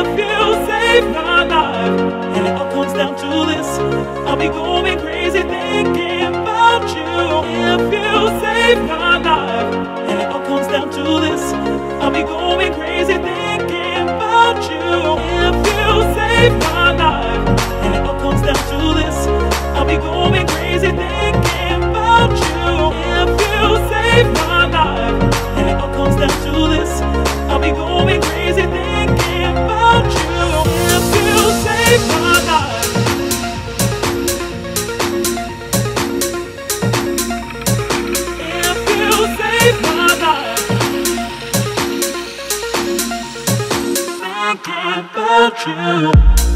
If you save my life, and it all comes down to this, I'll be going crazy thinking about you. If you save my Thinking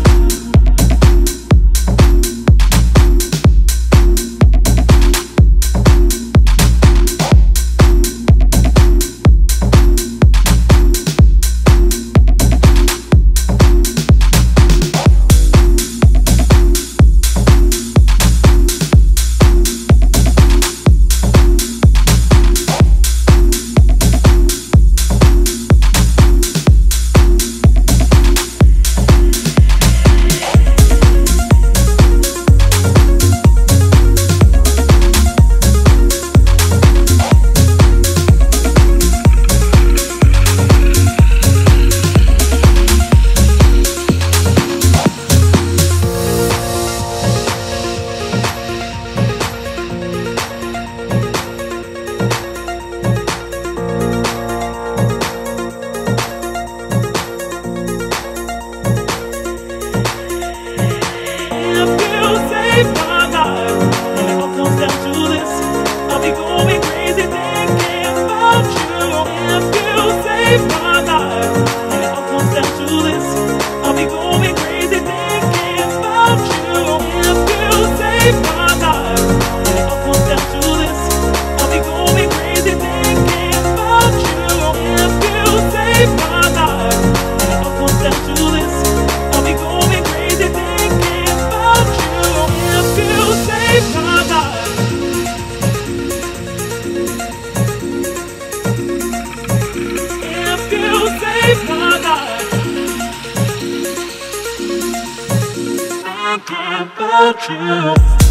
going about you.